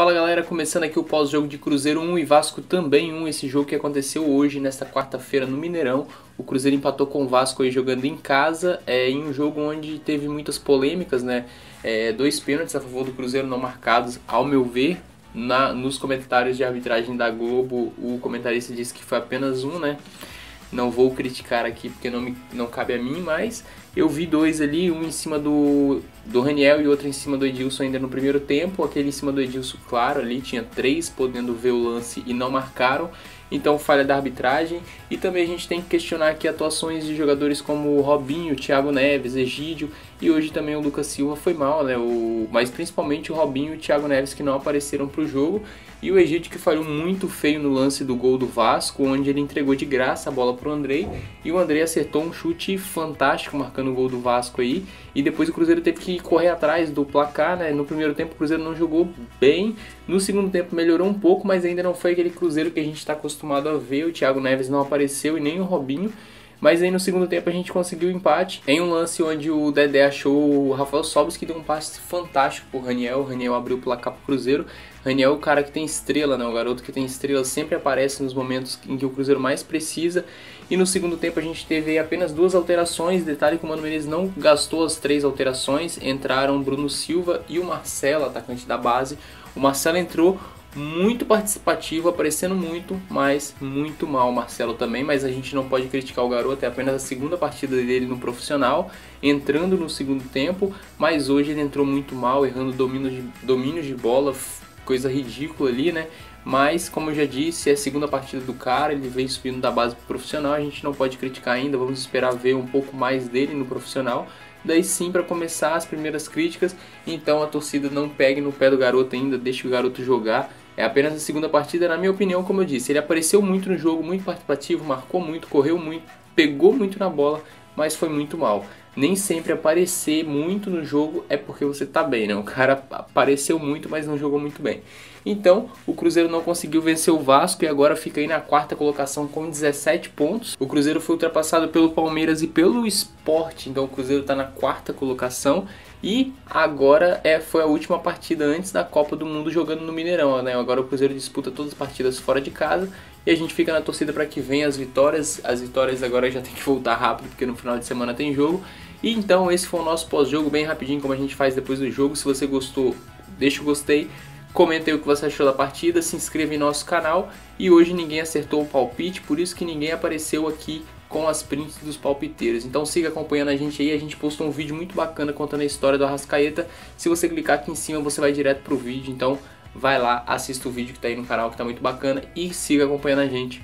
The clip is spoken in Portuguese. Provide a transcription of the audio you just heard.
Fala galera, começando aqui o pós-jogo de Cruzeiro 1 e Vasco também 1, esse jogo que aconteceu hoje, nesta quarta-feira no Mineirão. O Cruzeiro empatou com o Vasco aí jogando em casa, é, em um jogo onde teve muitas polêmicas, né? É, dois pênaltis a favor do Cruzeiro não marcados, ao meu ver. Na, nos comentários de arbitragem da Globo, o comentarista disse que foi apenas um, né? Não vou criticar aqui porque não, me, não cabe a mim, mas eu vi dois ali, um em cima do, do Raniel e outro em cima do Edilson ainda no primeiro tempo. Aquele em cima do Edilson, claro, ali tinha três podendo ver o lance e não marcaram. Então, falha da arbitragem. E também a gente tem que questionar aqui atuações de jogadores como Robinho, Thiago Neves, Egídio. E hoje também o Lucas Silva foi mal, né? O, mas principalmente o Robinho e o Thiago Neves que não apareceram para o jogo. E o Egídio que falhou muito feio no lance do gol do Vasco, onde ele entregou de graça a bola para o Andrei. E o Andrei acertou um chute fantástico, marcando o gol do Vasco aí. E depois o Cruzeiro teve que correr atrás do placar, né? No primeiro tempo o Cruzeiro não jogou bem. No segundo tempo melhorou um pouco, mas ainda não foi aquele Cruzeiro que a gente está acostumado a ver. O Thiago Neves não apareceu e nem o Robinho. Mas aí no segundo tempo a gente conseguiu o empate em um lance onde o Dedé achou o Rafael Sobis que deu um passe fantástico pro Raniel. O Raniel abriu o placar pro Cruzeiro. Raniel é o cara que tem estrela, né? O garoto que tem estrela sempre aparece nos momentos em que o Cruzeiro mais precisa. E no segundo tempo a gente teve apenas duas alterações. Detalhe que o Mano Menezes não gastou as três alterações. Entraram Bruno Silva e o Marcelo, atacante da base. O Marcelo entrou muito participativo, aparecendo muito, mas muito mal Marcelo também, mas a gente não pode criticar o garoto, é apenas a segunda partida dele no profissional, entrando no segundo tempo, mas hoje ele entrou muito mal, errando domínios de, domínios de bola, coisa ridícula ali, né? Mas, como eu já disse, é a segunda partida do cara, ele vem subindo da base pro profissional, a gente não pode criticar ainda, vamos esperar ver um pouco mais dele no profissional, daí sim para começar as primeiras críticas. Então a torcida não pegue no pé do garoto ainda, deixe o garoto jogar. É apenas a segunda partida, na minha opinião, como eu disse. Ele apareceu muito no jogo, muito participativo, marcou muito, correu muito, pegou muito na bola, mas foi muito mal. Nem sempre aparecer muito no jogo é porque você tá bem, né? O cara apareceu muito, mas não jogou muito bem. Então, o Cruzeiro não conseguiu vencer o Vasco e agora fica aí na quarta colocação com 17 pontos. O Cruzeiro foi ultrapassado pelo Palmeiras e pelo Sport, então o Cruzeiro está na quarta colocação. E agora é, foi a última partida antes da Copa do Mundo jogando no Mineirão. Né? Agora o Cruzeiro disputa todas as partidas fora de casa e a gente fica na torcida para que venham as vitórias. As vitórias agora já tem que voltar rápido porque no final de semana tem jogo. E então esse foi o nosso pós-jogo, bem rapidinho como a gente faz depois do jogo. Se você gostou, deixa o gostei Comente aí o que você achou da partida, se inscreva em nosso canal. E hoje ninguém acertou o palpite, por isso que ninguém apareceu aqui com as prints dos palpiteiros. Então siga acompanhando a gente aí, a gente postou um vídeo muito bacana contando a história do Arrascaeta. Se você clicar aqui em cima, você vai direto pro vídeo, então vai lá, assista o vídeo que tá aí no canal que tá muito bacana e siga acompanhando a gente.